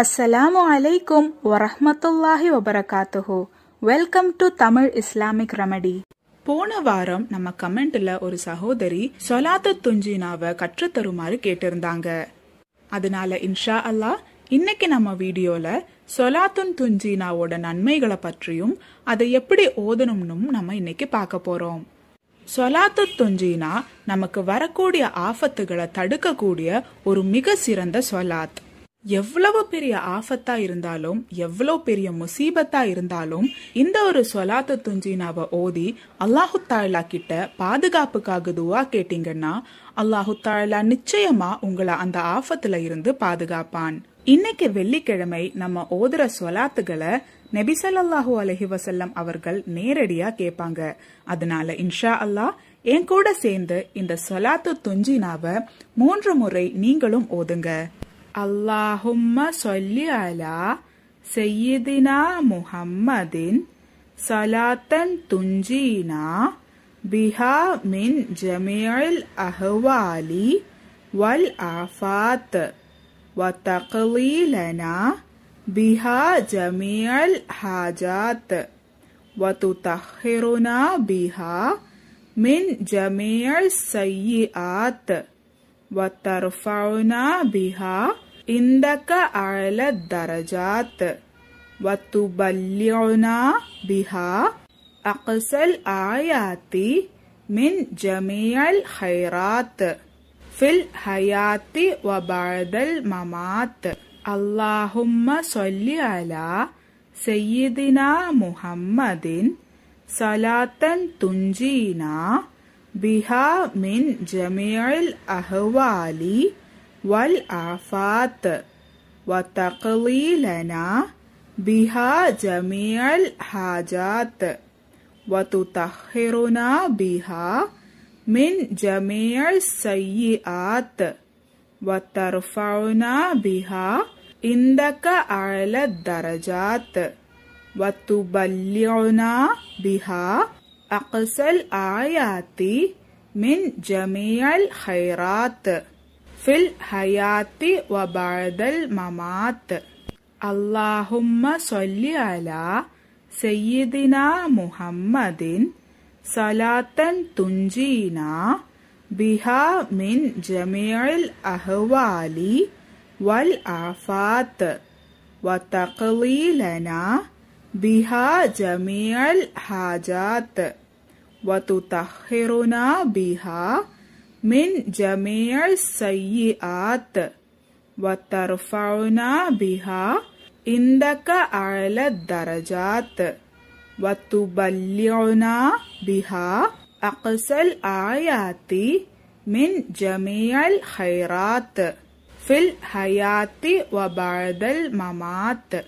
அஸ்ஸலாமு அலைக்கும் வரஹமத்துல்லாஹி வபரகாத்துஹு welcome to Tamil Islamic remedy போன வாரம் நம்ம கமெண்ட்ல ஒரு சகோதரி சொலாத்து துஞ்சினாவை கற்றுத்தருமாறு கேட்டிருந்தாங்க. அதனால இன்ஷா அல்லாஹ் இன்னைக்கு நம்ம வீடியோல சொலாத்துன் துஞ்சினாவோட நன்மைகளை பற்றியும் அதை எப்படி ஓதணும்னும் நம்ம இன்னைக்கு பார்க்க போறோம். சொலாத்து துஞ்சினா நமக்கு வரக்கூடிய ஆபத்துகளை தடுக்கக்கூடிய ஒரு மிக சிறந்த சொலாத். எவ்வளவு பெரிய ஆபத்தா இருந்தாலும் எவ்வளவு பெரிய முசீபத்தா இருந்தாலும் இந்த ஒரு சொலாத்து துஞ்சினாவை ஓதி அல்லாஹு தாழ்லா கிட்ட பாதுகாப்புக்காக துவா கேட்டீங்கன்னா அல்லாஹு தாழ்லா நிச்சயமா உங்களை அந்த ஆபத்துல இருந்து பாதுகாப்பான். இன்னைக்கு வெள்ளிக்கிழமை நம்ம ஓதுற சொலாத்துகளை நெபிசல்லாஹூ அலஹி வசல்லம் அவர்கள் நேரடியா கேட்பாங்க. அதனால இன்ஷா அல்லாஹ் என் கூட சேர்ந்து இந்த சொலாத்து துஞ்சினாவை மூன்று முறை நீங்களும் ஓதுங்க. اللهم صل على سيدنا محمد صلاة تنجينا بها من جميع الأهوال والآفات وتقضي لنا بها جميع الحاجات وتطهرنا بها من جميع السيئات وترفعنا بها عندك أعلى الدرجات وتبلغنا بها أقصى الآيات من جميع الخيرات في الحياة وبعد الممات اللهم صل على سيدنا محمد صلاة تنجينا بها من جميع الأهوال والآفات. وتقضي لنا بها جميع الحاجات. وتطهرنا بها من جميع السيئات. وترفعنا بها عندك أعلى الدرجات. وتبلغنا بها أقصى الآيات من جميع الخيرات. في الحياة وبعد الممات. اللهم صل على سيدنا محمد. صلاة تنجينا بها من جميع الأهوال والآفات. وتقضي لنا بها جميع الحاجات. وتطهرنا بها من جميع السيئات. وترفعنا بها عندك أعلى الدرجات. وتبلغنا بها أقصى الآيات من جميع الخيرات. في الحياة وبعد الممات.